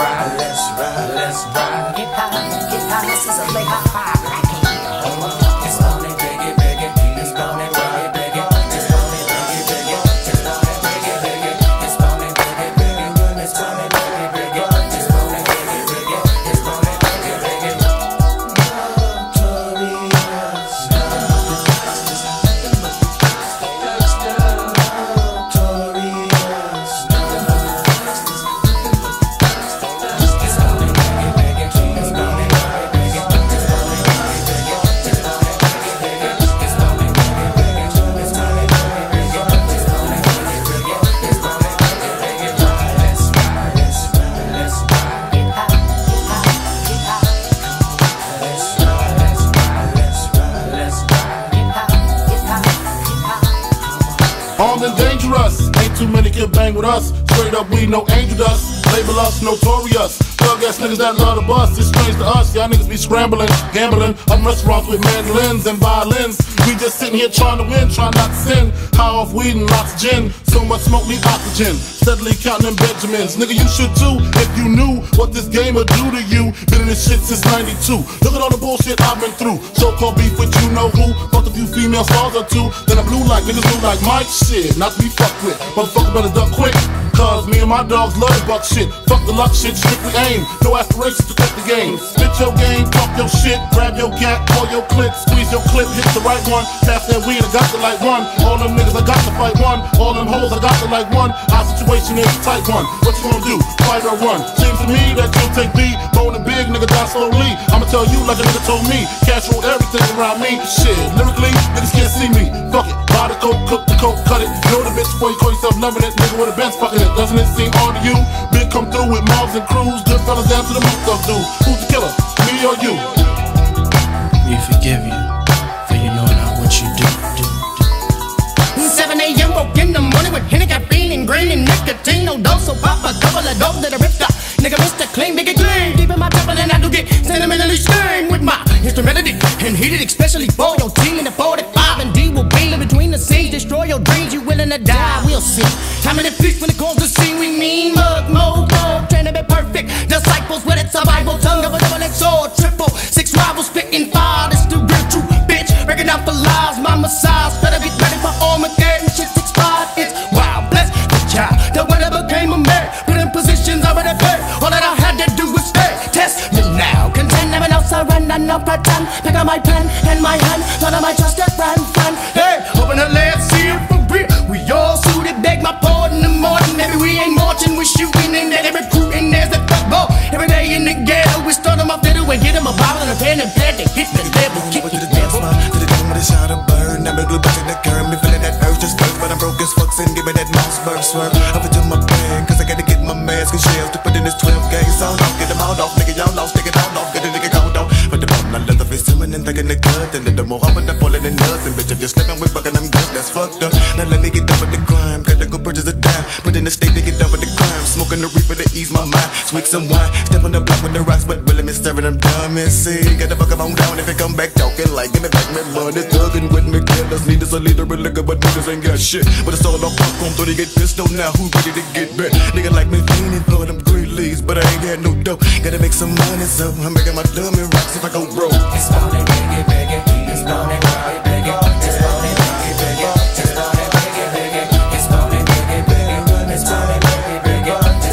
ride, let's ride, let's ride. Get high, get high, this is a late high too many can bang with us. Straight up, we no angel dust. Label us notorious. Thug ass niggas that love the bus. It's strange to us. Y'all niggas be scrambling, gambling. I'm restaurants with mandolins and violins. We just sitting here trying to win, trying not to sin. High off weed and lots of gin. So much smoke, need oxygen. Steadily counting Benjamins. Nigga, you should too if you knew what this game would do to you. Been in this shit since 92. Look at all the bullshit I've been through. So called beef with you know who. Fucked a few female stars or two. Then I blew like niggas blue like Mike shit. Not to be fucked with. Motherfucker better duck quick. Cause me and my dogs love buck shit. Fuck the luck shit, strictly aim. No aspirations to cut the game. Spit your game, talk your shit, grab your gat, call your clip, squeeze your clip, hit the right one. Pass that weed, I got the like one. All them niggas, I got to fight one. All them hoes, I got to like one. Our situation is a tight one. What you gonna do? Fight or run? Seems to me that you'll take me. Bone and big, nigga, die slowly. I'ma tell you like a nigga told me. Cash roll everything around me. Shit, lyrically, loving it. Nigga with a Benz fucking it. Doesn't it seem odd to you? Big come through with mobs and crews. Good fellas down to the moot stuff dude. Who's the killer? Me or you? We forgive you for you know not what you do. do, do. 7 a.m. woke in the morning with Henny caffeine and green and nicotine. No dose, so pop a couple of dope that I ripped up. Nigga, Mr. Clean, make it clean. Deep in my temple, and I do get sentimentally stained with my instrumentality and heated, especially for your team in the 45. Die? We'll see. How feast when it comes to sing? We mean mug, mo, mo, trying to be perfect. Disciples with it, survival, tongue of a double X or triple. Six rivals spitting fire. This the real true bitch. Breaking out for lies, my massage. Better be ready for all my Armageddon. Shit's expired. It's wild. Bless the child that I became a man, put in positions already paid. All that I had to do was stay. Test me now. Contend never run and not pretend. Pick up my pen and my hand. None of my trusted friend, shooting and then recruiting. There's the football. Every day in the ghetto, we start them off fiddle and get them a bottle and a pen and pad to hit the level, kick to the the floor, to the dome with a shot of burn. I'm a glue back in the curve, me feeling that urge just burst, but I'm broke as fuck, and give me that mouse burst swerve. Up into my pen, cause I gotta get my mask and shells to put in this 12 gauge sound off. Get them all off, nigga, y'all lost, it all off, get a nigga called off. But the bottom, I leather is simmering and thinking the good, and then the more I'm in the falling in nothing, bitch. If you're slipping with bucking, I'm good, that's fucked up. Now let me get done with the crime, gotta go purchase a dime, put in the state to Smoking the reaper to ease my mind, sweet some wine, step on the block with the rocks, but really me staring, I'm dumb and see. Gotta fuck 'em on down if you come back talking like, give me back my money, thugging with me, killers. Need us a leader of liquor, but niggas ain't got shit. But it's all on popcorn, so they get pissed on now. Who ready to get back? Nigga like me fiending for them green leaves, but I ain't got no dough. Gotta make some money, so I'm making my dummy rocks if I go broke. It's gonna biggie, biggie, it's gonna biggie,